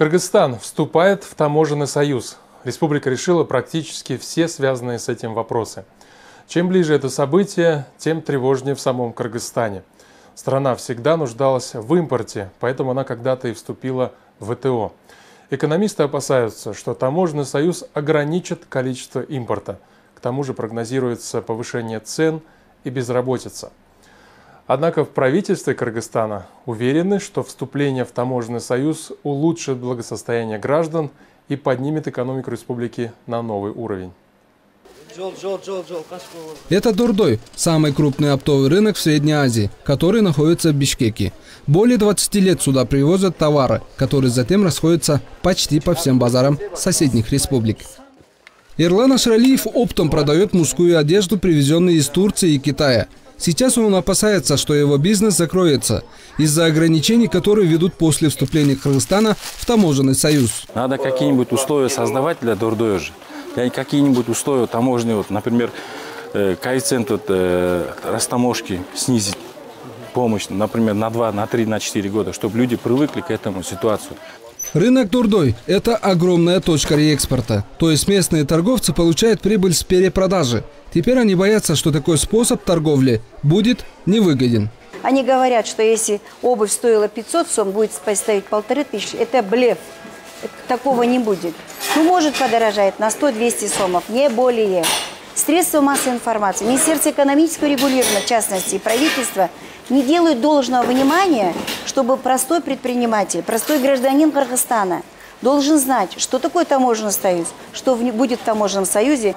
Кыргызстан вступает в таможенный союз. Республика решила практически все связанные с этим вопросы. Чем ближе это событие, тем тревожнее в самом Кыргызстане. Страна всегда нуждалась в импорте, поэтому она когда-то и вступила в ВТО. Экономисты опасаются, что таможенный союз ограничит количество импорта. К тому же прогнозируется повышение цен и безработица. Однако в правительстве Кыргызстана уверены, что вступление в таможенный союз улучшит благосостояние граждан и поднимет экономику республики на новый уровень. Это Дурдой, самый крупный оптовый рынок в Средней Азии, который находится в Бишкеке. Более 20 лет сюда привозят товары, которые затем расходятся почти по всем базарам соседних республик. Ирлан Ашралиев оптом продает мужскую одежду, привезенную из Турции и Китая – Сейчас он опасается, что его бизнес закроется из-за ограничений, которые ведут после вступления Кыргызстана в таможенный союз. Надо какие-нибудь условия создавать для Дордоежа. Какие-нибудь условия таможенные, вот, например, э, коэффициент вот, э, растаможки снизить помощь, например, на 2, на 3, на 4 года, чтобы люди привыкли к этому ситуацию. Рынок Дурдой – это огромная точка реэкспорта. То есть местные торговцы получают прибыль с перепродажи. Теперь они боятся, что такой способ торговли будет невыгоден. Они говорят, что если обувь стоила 500 сом, будет стоить полторы тысячи. Это блеф. Такого не будет. Ну, может подорожать на 100-200 сомов, не более. Средства массовой информации, Министерство экономического регулирования, в частности, и правительство – не делают должного внимания, чтобы простой предприниматель, простой гражданин Кыргызстана должен знать, что такое таможенный союз, что будет в таможенном союзе.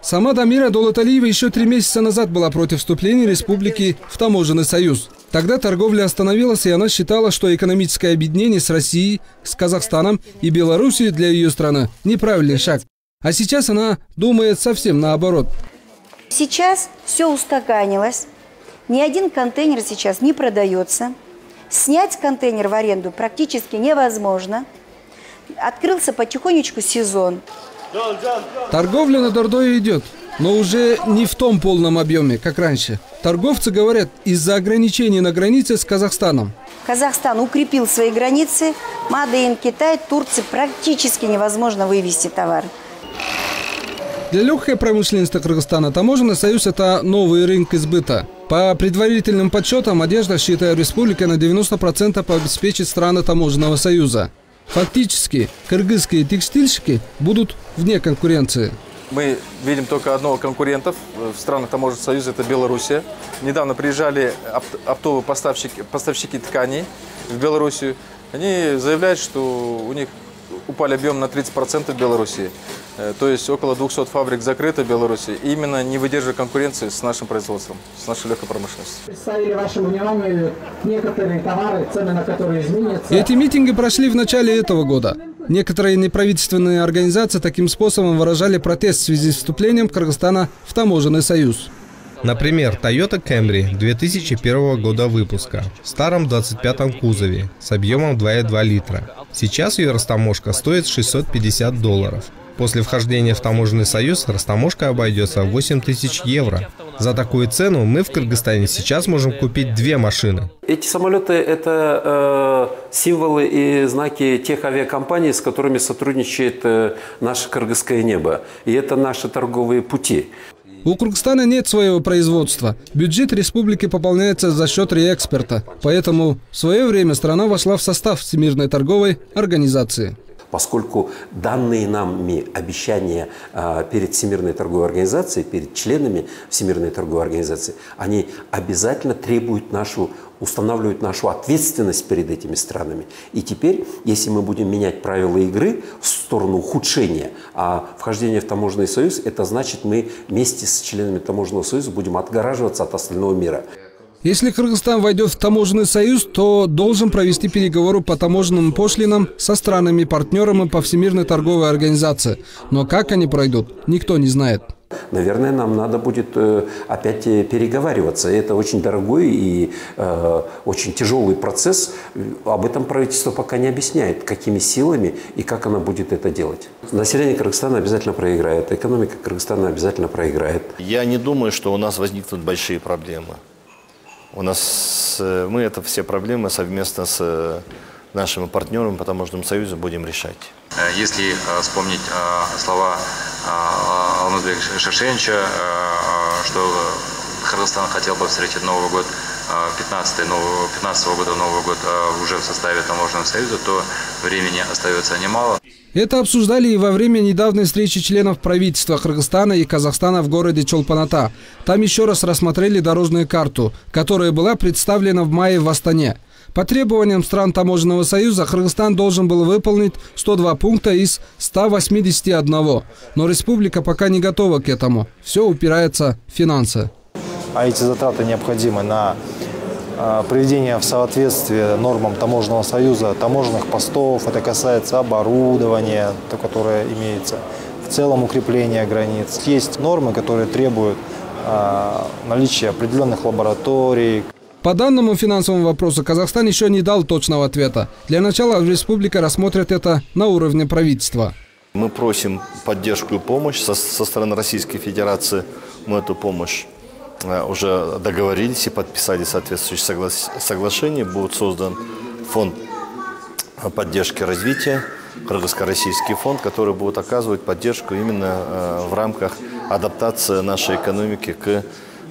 Сама Дамира Долаталиева еще три месяца назад была против вступления республики в таможенный союз. Тогда торговля остановилась, и она считала, что экономическое объединение с Россией, с Казахстаном и Белоруссией для ее страны – неправильный шаг. А сейчас она думает совсем наоборот. Сейчас все устаканилось. Ни один контейнер сейчас не продается. Снять контейнер в аренду практически невозможно. Открылся потихонечку сезон. Торговля на Дордое идет, но уже не в том полном объеме, как раньше. Торговцы говорят, из-за ограничений на границе с Казахстаном. Казахстан укрепил свои границы. Мадейн, Китай, Турции практически невозможно вывести товар. Для легкой промышленности Кыргызстана таможенный союз – это новый рынок избыта. По предварительным подсчетам, одежда, считая республика, на 90% обеспечит страны таможенного союза. Фактически, кыргызские текстильщики будут вне конкуренции. Мы видим только одного конкурентов в странах таможенного союза – это Белоруссия. Недавно приезжали оптовые поставщики, поставщики тканей в Белоруссию. Они заявляют, что у них упали объем на 30% в Беларуси. Э, то есть около 200 фабрик закрыто в Беларуси, именно не выдерживая конкуренции с нашим производством, с нашей легкой промышленностью. Представили вашему вниманию некоторые товары, цены на которые изменятся. Эти митинги прошли в начале этого года. Некоторые неправительственные организации таким способом выражали протест в связи с вступлением Кыргызстана в таможенный союз. Например, Toyota Camry 2001 года выпуска в старом 25-м кузове с объемом 2,2 литра. Сейчас ее растаможка стоит 650 долларов. После вхождения в таможенный союз растаможка обойдется в 8 тысяч евро. За такую цену мы в Кыргызстане сейчас можем купить две машины. Эти самолеты – это э, символы и знаки тех авиакомпаний, с которыми сотрудничает э, наше кыргызское небо. И это наши торговые пути. У Кыргызстана нет своего производства. Бюджет республики пополняется за счет реэкспорта. Поэтому в свое время страна вошла в состав Всемирной торговой организации поскольку данные нами обещания а, перед Всемирной торговой организацией, перед членами Всемирной торговой организации, они обязательно требуют нашу устанавливают нашу ответственность перед этими странами. И теперь, если мы будем менять правила игры в сторону ухудшения, а вхождение в таможенный союз, это значит, мы вместе с членами таможенного союза будем отгораживаться от остального мира. Если Кыргызстан войдет в таможенный союз, то должен провести переговоры по таможенным пошлинам со странами-партнерами по Всемирной торговой организации. Но как они пройдут, никто не знает. Наверное, нам надо будет э, опять э, переговариваться. Это очень дорогой и э, очень тяжелый процесс. Об этом правительство пока не объясняет, какими силами и как оно будет это делать. Население Кыргызстана обязательно проиграет, экономика Кыргызстана обязательно проиграет. Я не думаю, что у нас возникнут большие проблемы. У нас э, мы это все проблемы совместно с нашими партнерами по таможенному союзу будем решать. Если вспомнить слова Алмазбека Шершенча, что Кыргызстан хотел бы встретить Новый год 15, 15 года Новый год уже в составе таможенного союза, то времени остается немало. Это обсуждали и во время недавней встречи членов правительства Кыргызстана и Казахстана в городе Чолпаната. Там еще раз рассмотрели дорожную карту, которая была представлена в мае в Астане. По требованиям стран Таможенного союза Кыргызстан должен был выполнить 102 пункта из 181. Но республика пока не готова к этому. Все упирается в финансы. А эти затраты необходимы на приведение в соответствие нормам Таможенного союза таможенных постов. Это касается оборудования, то, которое имеется. В целом укрепления границ. Есть нормы, которые требуют а, наличия определенных лабораторий. По данному финансовому вопросу Казахстан еще не дал точного ответа. Для начала республика рассмотрит это на уровне правительства. Мы просим поддержку и помощь со, со стороны Российской Федерации. Мы эту помощь уже договорились и подписали соответствующее согла соглашение. Будет создан фонд поддержки развития, Кыргызско-российский фонд, который будет оказывать поддержку именно э, в рамках адаптации нашей экономики к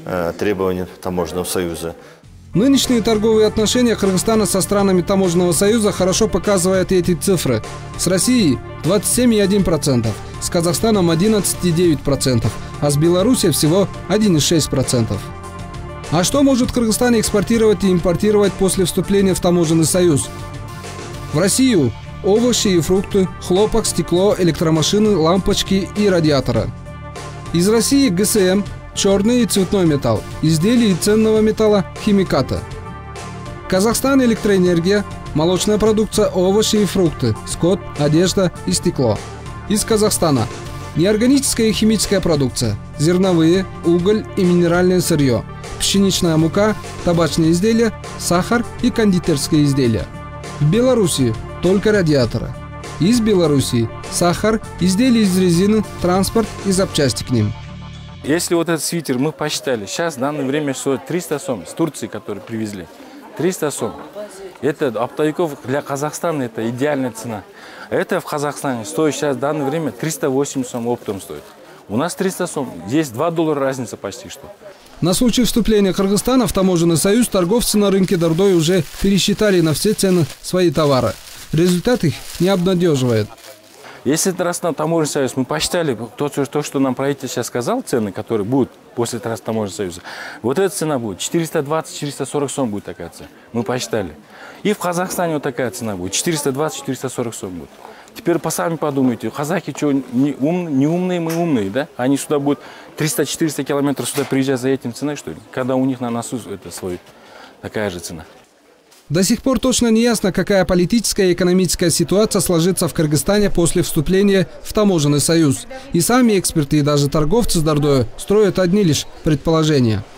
э, требованиям таможенного союза. Нынешние торговые отношения Кыргызстана со странами Таможенного союза хорошо показывают эти цифры. С Россией 27,1%, с Казахстаном 11,9%, а с Белоруссией всего 1,6%. А что может Кыргызстан экспортировать и импортировать после вступления в таможенный союз? В Россию овощи и фрукты, хлопок, стекло, электромашины, лампочки и радиаторы. Из России ГСМ, черный и цветной металл, изделия ценного металла, химикаты. Казахстан электроэнергия, молочная продукция, овощи и фрукты, скот, одежда и стекло. Из Казахстана неорганическая и химическая продукция, зерновые, уголь и минеральное сырье, пшеничная мука, табачные изделия, сахар и кондитерские изделия. В Беларуси только радиаторы. Из Белоруссии сахар, изделия из резины, транспорт и запчасти к ним – если вот этот свитер мы посчитали, сейчас в данное время стоит 300 сом с Турции, который привезли. 300 сом. Это оптовиков для Казахстана это идеальная цена. Это в Казахстане стоит сейчас в данное время 308 сом оптом стоит. У нас 300 сом. Здесь 2 доллара разница почти что. На случай вступления Кыргызстана в таможенный союз торговцы на рынке Дордой уже пересчитали на все цены свои товары. Результат их не обнадеживает. Если раз на таможенный союз, мы посчитали то, то, что нам правительство сейчас сказал, цены, которые будут после таможенного союза, вот эта цена будет 420-440 сом будет такая цена. Мы посчитали. И в Казахстане вот такая цена будет 420-440 сом будет. Теперь по сами подумайте, казахи что, не, ум, не умные, мы умные, да? Они сюда будут 300-400 километров сюда приезжать за этим ценой, что ли? Когда у них на носу это свой, такая же цена. До сих пор точно не ясно, какая политическая и экономическая ситуация сложится в Кыргызстане после вступления в таможенный союз. И сами эксперты, и даже торговцы с Дордою строят одни лишь предположения –